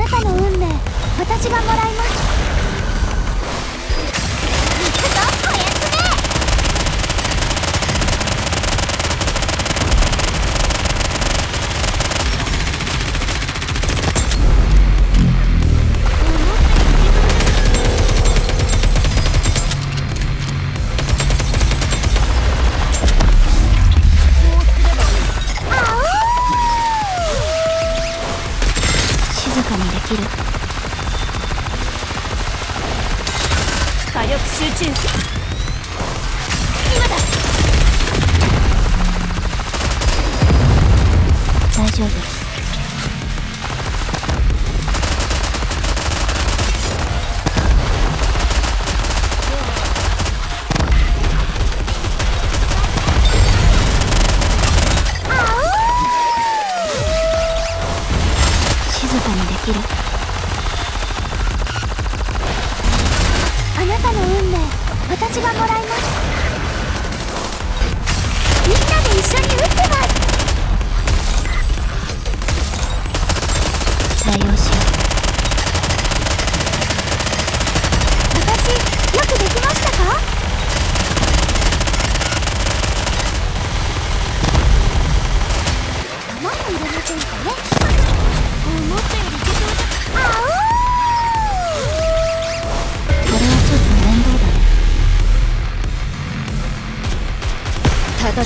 あなたの運命私がもらいます。静かにできる。火力集中今だ。大丈夫。静かにできる。あなたの運命私がもらいます。みんなで一緒に打ってます。対応しよう。私よくできましたか？玉も入れませんかね？叩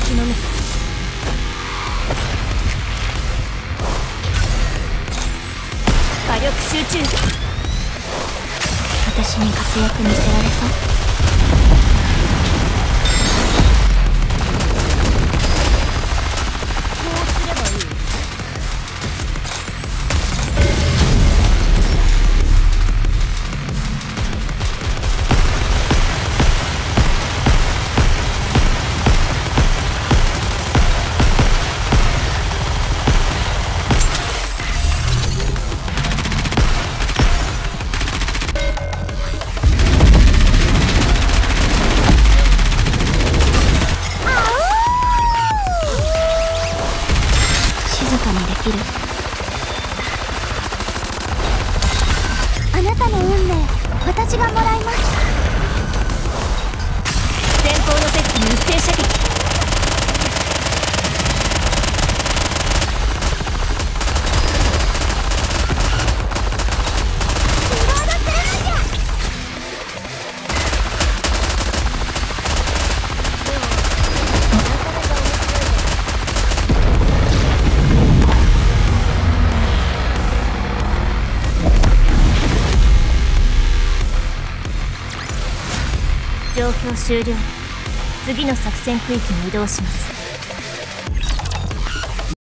きのめ火力集中私に活躍見せられそう。静かにできる。あなたの運命私がもらいます。状況終了。次の作戦区域に移動します。